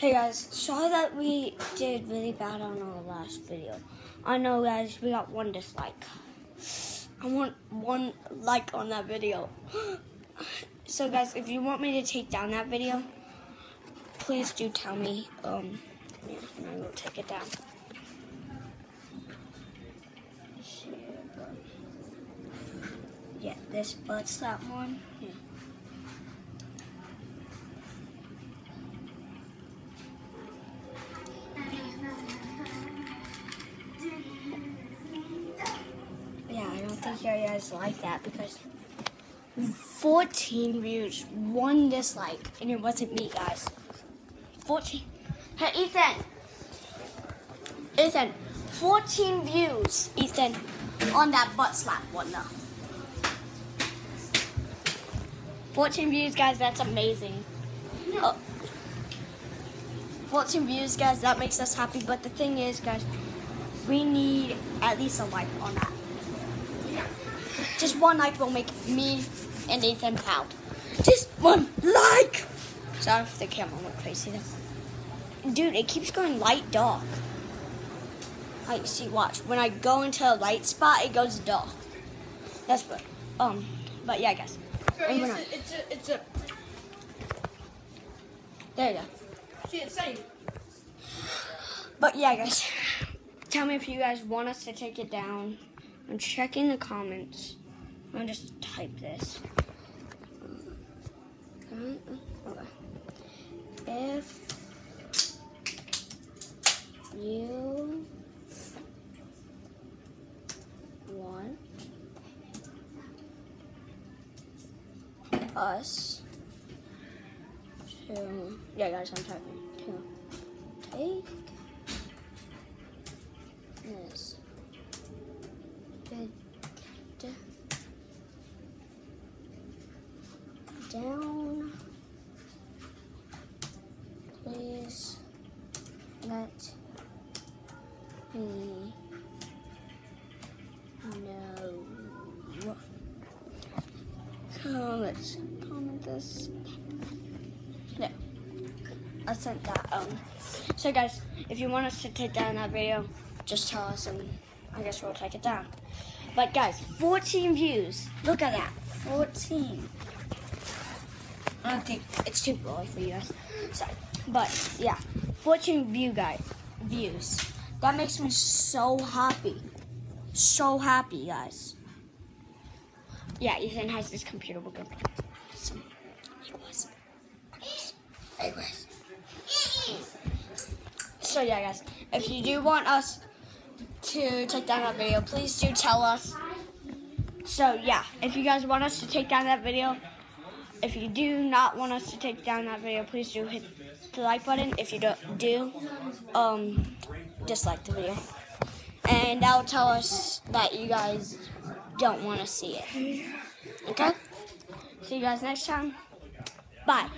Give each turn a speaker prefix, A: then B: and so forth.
A: Hey guys, sorry that we did really bad on our last video. I know guys, we got one dislike. I want one like on that video. So guys, if you want me to take down that video, please do tell me. Um, yeah, and I will take it down. Yeah, this butt slap one. Yeah, Think you guys like that because 14 views, one dislike, and it wasn't me, guys. 14. Hey, Ethan. Ethan, 14 views, Ethan, on that butt slap one, though. 14 views, guys, that's amazing. Oh. 14 views, guys, that makes us happy. But the thing is, guys, we need at least a like on that. Just one like will make me and Ethan proud. Just one like! Sorry if the camera went crazy though. Dude, it keeps going light dark. Like, see, watch. When I go into a light spot, it goes dark. That's what. Um, but yeah, I guess. we're not-
B: It's a, it's a,
A: There you go.
B: see, it's saying.
A: But yeah, guys, tell me if you guys want us to take it down. I'm checking the comments. I'm gonna just type this. If you want us to, yeah, guys, I'm typing to take this vid down. Please let me know. Comments. Comment this. No. I sent that. Um. So guys, if you want us to take down that video, just tell us and I guess we'll take it down. But guys, 14 views. Look at that. 14. I don't think it's too early for you guys. Sorry. But yeah, 14 view guys views. That makes me so happy. So happy, guys. Yeah, Ethan has this computer book. So, it was. It was. So yeah, guys, if you do want us to take down that video, please do tell us. So yeah, if you guys want us to take down that video, if you do not want us to take down that video, please do hit the like button. If you don't do, um, dislike the video, and that will tell us that you guys don't want to see it. Okay. See you guys next time. Bye.